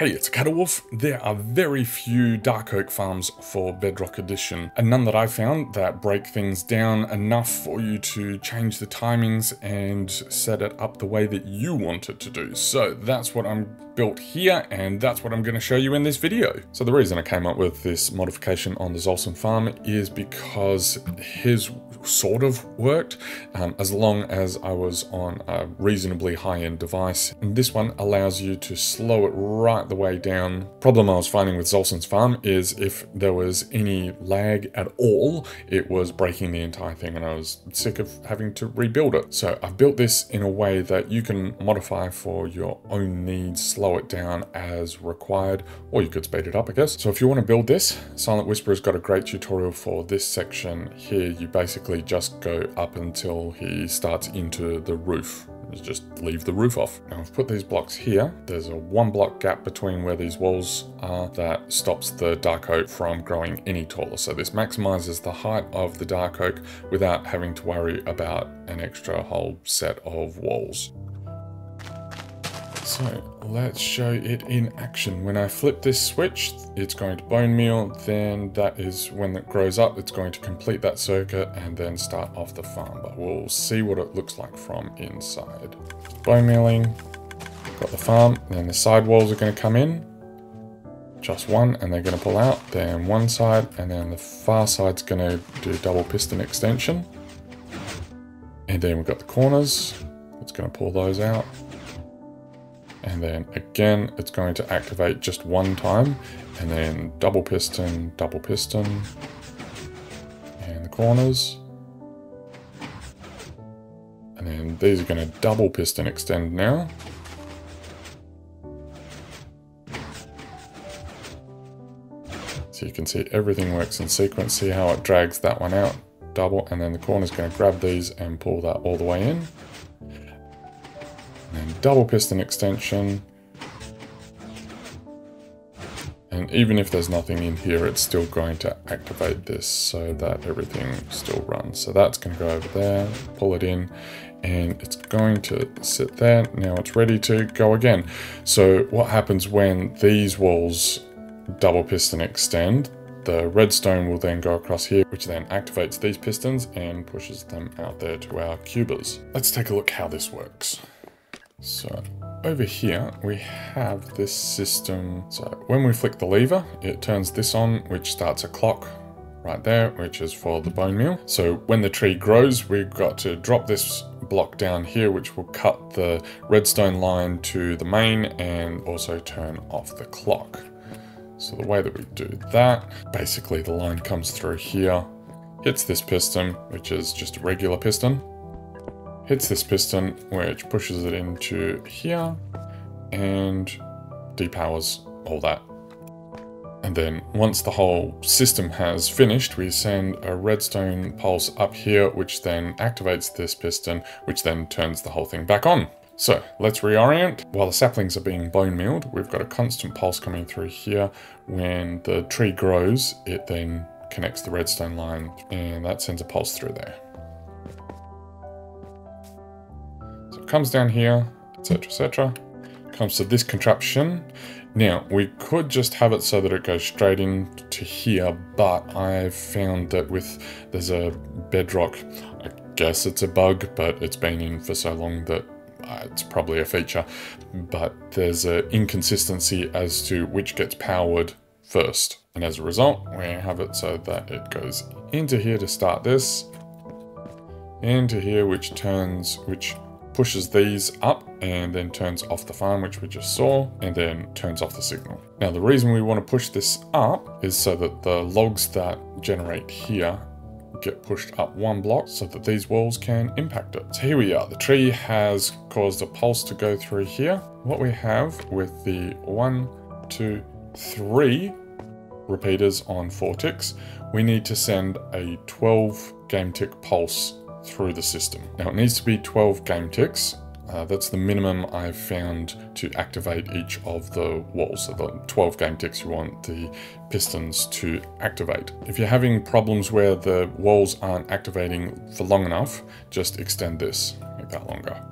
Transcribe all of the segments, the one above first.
Hey, it's Acadewolf. There are very few Dark Oak farms for Bedrock Edition, and none that I've found that break things down enough for you to change the timings and set it up the way that you want it to do. So that's what I'm built here, and that's what I'm going to show you in this video. So the reason I came up with this modification on the Zolson farm is because his sort of worked um, as long as I was on a reasonably high-end device. And this one allows you to slow it right the way down. Problem I was finding with Zolson's farm is if there was any lag at all, it was breaking the entire thing and I was sick of having to rebuild it. So I've built this in a way that you can modify for your own needs, slow it down as required, or you could speed it up, I guess. So if you want to build this, Silent Whisperer's got a great tutorial for this section here. You basically just go up until he starts into the roof just leave the roof off. Now I've put these blocks here. There's a one block gap between where these walls are that stops the dark oak from growing any taller. So this maximizes the height of the dark oak without having to worry about an extra whole set of walls. So let's show it in action. When I flip this switch, it's going to bone meal. Then that is when it grows up, it's going to complete that circuit and then start off the farm. But we'll see what it looks like from inside. Bone mealing, got the farm. Then the side walls are going to come in. Just one and they're going to pull out. Then one side and then the far side's going to do double piston extension. And then we've got the corners. It's going to pull those out. And then again, it's going to activate just one time. And then double piston, double piston. And the corners. And then these are going to double piston extend now. So you can see everything works in sequence. See how it drags that one out, double, and then the corner is going to grab these and pull that all the way in double piston extension. And even if there's nothing in here, it's still going to activate this so that everything still runs. So that's going to go over there, pull it in, and it's going to sit there. Now it's ready to go again. So what happens when these walls double piston extend, the redstone will then go across here, which then activates these pistons and pushes them out there to our cubers. Let's take a look how this works. So over here we have this system. So when we flick the lever, it turns this on, which starts a clock right there, which is for the bone meal. So when the tree grows, we've got to drop this block down here, which will cut the redstone line to the main and also turn off the clock. So the way that we do that, basically the line comes through here, hits this piston, which is just a regular piston, hits this piston, which pushes it into here and depowers all that. And then once the whole system has finished, we send a redstone pulse up here, which then activates this piston, which then turns the whole thing back on. So let's reorient. While the saplings are being bone mealed, we've got a constant pulse coming through here. When the tree grows, it then connects the redstone line and that sends a pulse through there. Comes down here, etc, etc. Comes to this contraption. Now, we could just have it so that it goes straight into here, but I've found that with, there's a bedrock, I guess it's a bug, but it's been in for so long that uh, it's probably a feature, but there's an inconsistency as to which gets powered first. And as a result, we have it so that it goes into here to start this, into here, which turns, which pushes these up and then turns off the farm, which we just saw, and then turns off the signal. Now, the reason we want to push this up is so that the logs that generate here get pushed up one block so that these walls can impact it. So here we are. The tree has caused a pulse to go through here. What we have with the one, two, three repeaters on four ticks, we need to send a 12 game tick pulse through the system. Now it needs to be 12 game ticks. Uh, that's the minimum I've found to activate each of the walls. So the 12 game ticks you want the pistons to activate. If you're having problems where the walls aren't activating for long enough, just extend this, make that longer.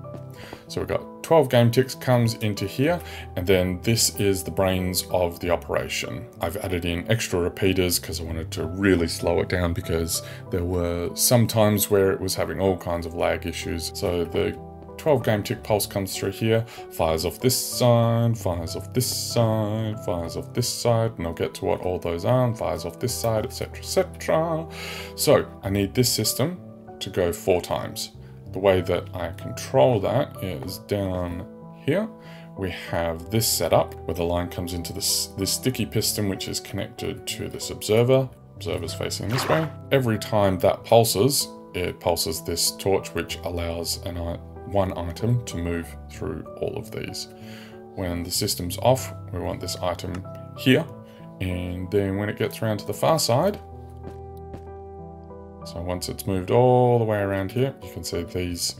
So we've got 12 game ticks comes into here, and then this is the brains of the operation. I've added in extra repeaters because I wanted to really slow it down because there were some times where it was having all kinds of lag issues. So the 12 game tick pulse comes through here, fires off this side, fires off this side, fires off this side, and I'll get to what all those are, fires off this side, etc, etc. So I need this system to go four times. The way that I control that is down here. We have this setup where the line comes into this, this sticky piston which is connected to this observer. Observer's facing this way. Every time that pulses, it pulses this torch which allows an, one item to move through all of these. When the system's off, we want this item here. And then when it gets around to the far side, so once it's moved all the way around here, you can see these,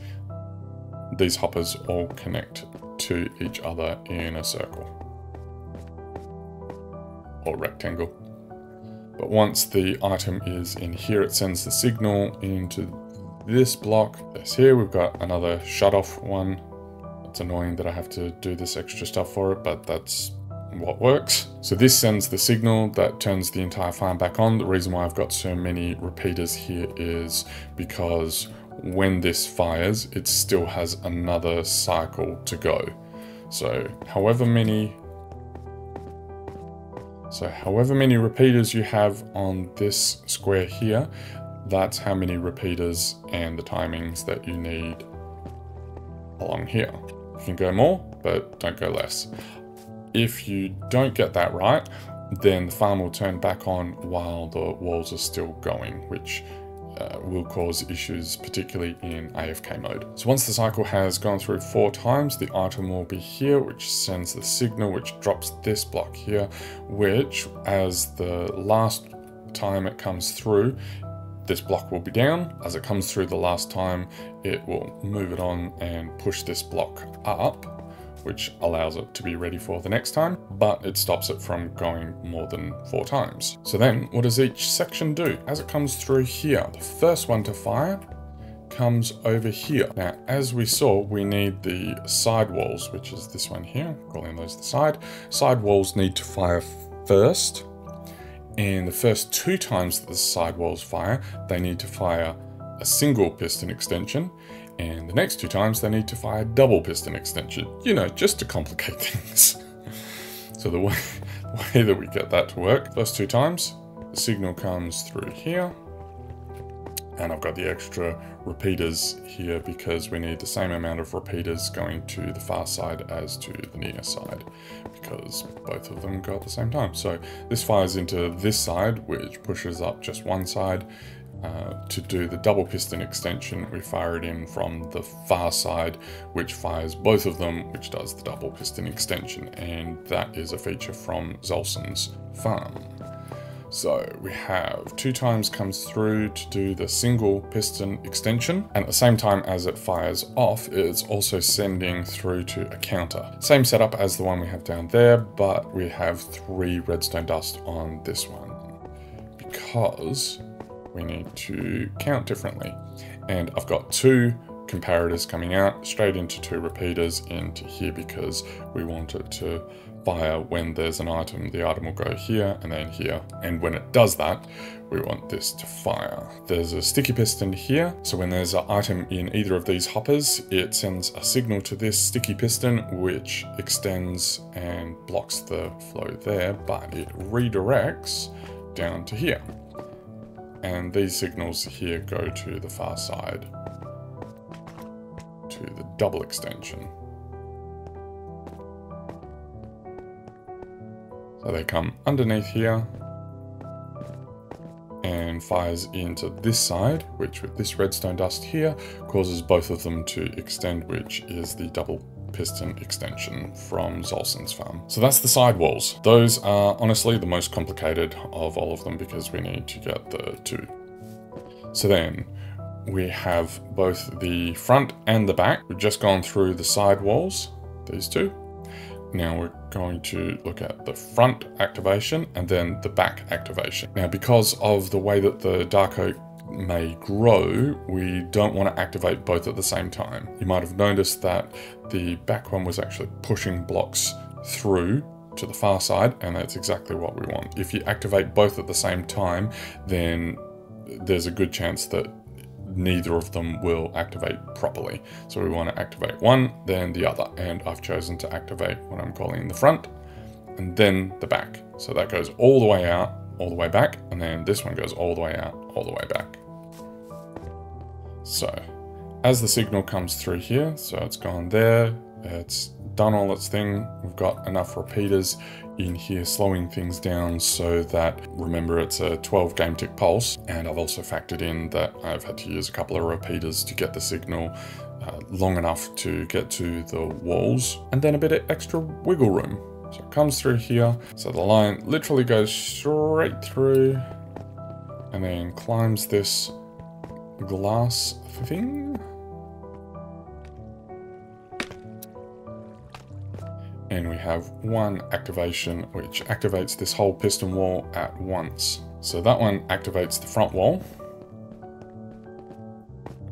these hoppers all connect to each other in a circle or rectangle. But once the item is in here, it sends the signal into this block. This here, we've got another shut off one. It's annoying that I have to do this extra stuff for it, but that's what works. So this sends the signal that turns the entire farm back on. The reason why I've got so many repeaters here is because when this fires, it still has another cycle to go. So however many so however many repeaters you have on this square here, that's how many repeaters and the timings that you need along here. You can go more, but don't go less. If you don't get that right, then the farm will turn back on while the walls are still going, which uh, will cause issues, particularly in AFK mode. So once the cycle has gone through four times, the item will be here, which sends the signal, which drops this block here, which as the last time it comes through, this block will be down. As it comes through the last time, it will move it on and push this block up which allows it to be ready for the next time, but it stops it from going more than four times. So then what does each section do? As it comes through here, the first one to fire comes over here. Now, as we saw, we need the side walls, which is this one here, calling those the side. Side walls need to fire first, and the first two times that the side walls fire, they need to fire a single piston extension, and the next two times they need to fire double piston extension, you know, just to complicate things. so the way, way that we get that to work, first two times, the signal comes through here, and I've got the extra repeaters here because we need the same amount of repeaters going to the far side as to the near side because both of them go at the same time. So this fires into this side, which pushes up just one side, uh, to do the double piston extension, we fire it in from the far side, which fires both of them, which does the double piston extension, and that is a feature from Zolson's farm. So we have two times comes through to do the single piston extension, and at the same time as it fires off, it's also sending through to a counter. Same setup as the one we have down there, but we have three redstone dust on this one. Because we need to count differently. And I've got two comparators coming out straight into two repeaters into here because we want it to fire when there's an item. The item will go here and then here. And when it does that, we want this to fire. There's a sticky piston here. So when there's an item in either of these hoppers, it sends a signal to this sticky piston, which extends and blocks the flow there, but it redirects down to here. And these signals here go to the far side, to the double extension. So they come underneath here and fires into this side, which with this redstone dust here causes both of them to extend, which is the double piston extension from Zolson's farm. So that's the sidewalls. Those are honestly the most complicated of all of them because we need to get the two. So then we have both the front and the back. We've just gone through the side walls, these two. Now we're going to look at the front activation and then the back activation. Now because of the way that the dark oak may grow, we don't want to activate both at the same time. You might have noticed that the back one was actually pushing blocks through to the far side, and that's exactly what we want. If you activate both at the same time, then there's a good chance that neither of them will activate properly. So we want to activate one, then the other. And I've chosen to activate what I'm calling the front and then the back. So that goes all the way out, all the way back, and then this one goes all the way out, all the way back. So as the signal comes through here, so it's gone there, it's done all its thing, we've got enough repeaters in here slowing things down so that, remember it's a 12 game tick pulse, and I've also factored in that I've had to use a couple of repeaters to get the signal uh, long enough to get to the walls, and then a bit of extra wiggle room. So it comes through here, so the line literally goes straight through, and then climbs this glass thing. and we have one activation which activates this whole piston wall at once. So that one activates the front wall.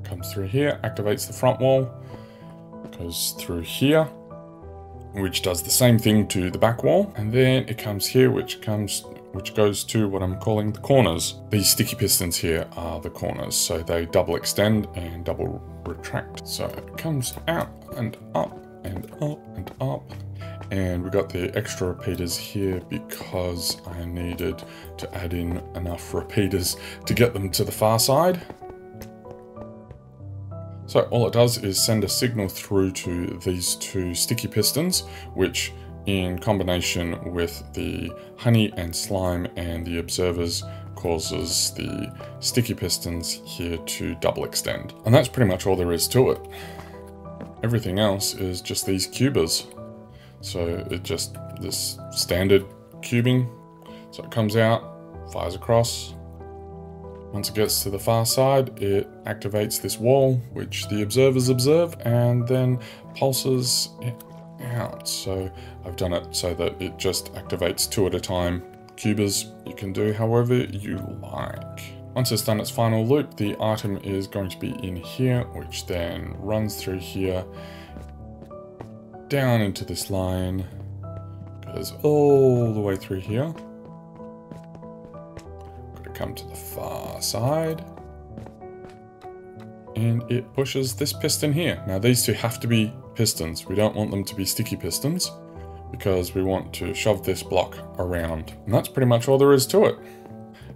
Comes through here, activates the front wall, goes through here, which does the same thing to the back wall, and then it comes here, which comes which goes to what I'm calling the corners. These sticky pistons here are the corners, so they double extend and double retract. So it comes out and up and up and up and we got the extra repeaters here because I needed to add in enough repeaters to get them to the far side. So all it does is send a signal through to these two sticky pistons, which in combination with the honey and slime and the observers causes the sticky pistons here to double extend. And that's pretty much all there is to it. Everything else is just these cubers. So it just, this standard cubing. So it comes out, fires across. Once it gets to the far side, it activates this wall, which the observers observe, and then pulses it out. So I've done it so that it just activates two at a time. Cubers you can do however you like. Once it's done its final loop, the item is going to be in here, which then runs through here down into this line, goes all the way through here. Come to the far side. And it pushes this piston here. Now these two have to be pistons. We don't want them to be sticky pistons because we want to shove this block around. And that's pretty much all there is to it.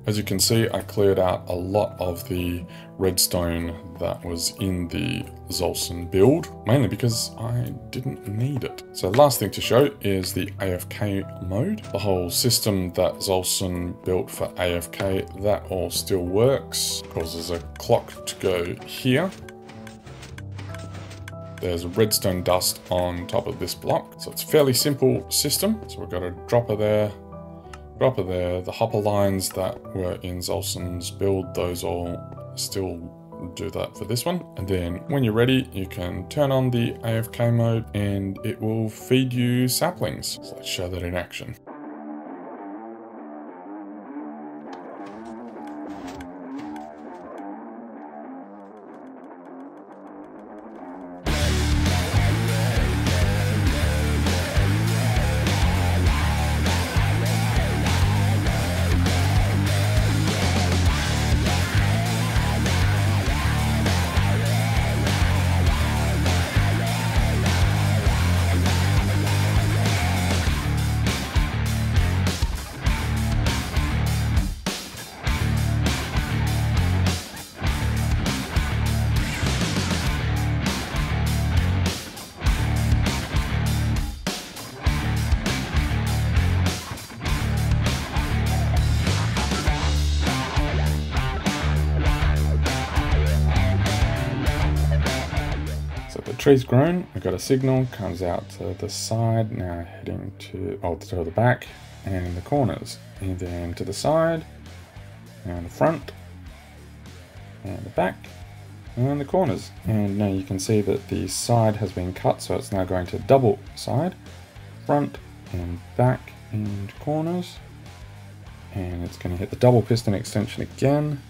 As you can see, I cleared out a lot of the redstone that was in the Zolson build, mainly because I didn't need it. So last thing to show is the AFK mode. The whole system that Zolson built for AFK, that all still works. There's a clock to go here. There's redstone dust on top of this block. So it's a fairly simple system. So we've got a dropper there, dropper there. The hopper lines that were in Zolson's build, those all still do that for this one. And then when you're ready, you can turn on the AFK mode and it will feed you saplings. So let's show that in action. Tree's grown, we've got a signal, comes out to the side, now heading to, oh, to the back, and in the corners, and then to the side, and the front, and the back, and the corners. And now you can see that the side has been cut, so it's now going to double side, front, and back, and corners. And it's going to hit the double piston extension again,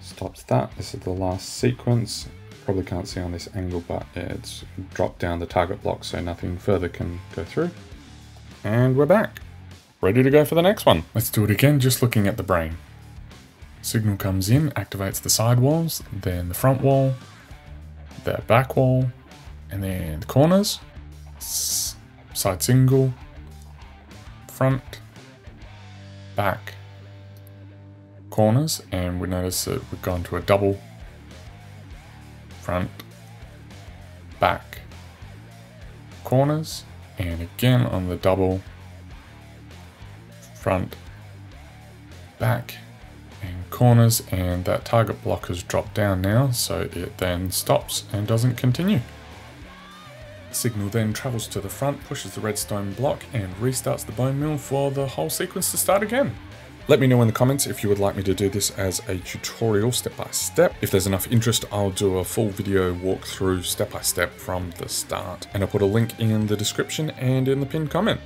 stops that. This is the last sequence. Probably can't see on this angle, but it's dropped down the target block so nothing further can go through. And we're back. Ready to go for the next one. Let's do it again, just looking at the brain. Signal comes in, activates the side walls, then the front wall, the back wall, and then the corners. S side single, front, back, corners, and we notice that we've gone to a double front, back, corners, and again on the double front, back, and corners, and that target block has dropped down now, so it then stops and doesn't continue. Signal then travels to the front, pushes the redstone block, and restarts the bone meal for the whole sequence to start again. Let me know in the comments if you would like me to do this as a tutorial step by step. If there's enough interest, I'll do a full video walkthrough step by step from the start. And I'll put a link in the description and in the pinned comment.